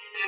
Thank you.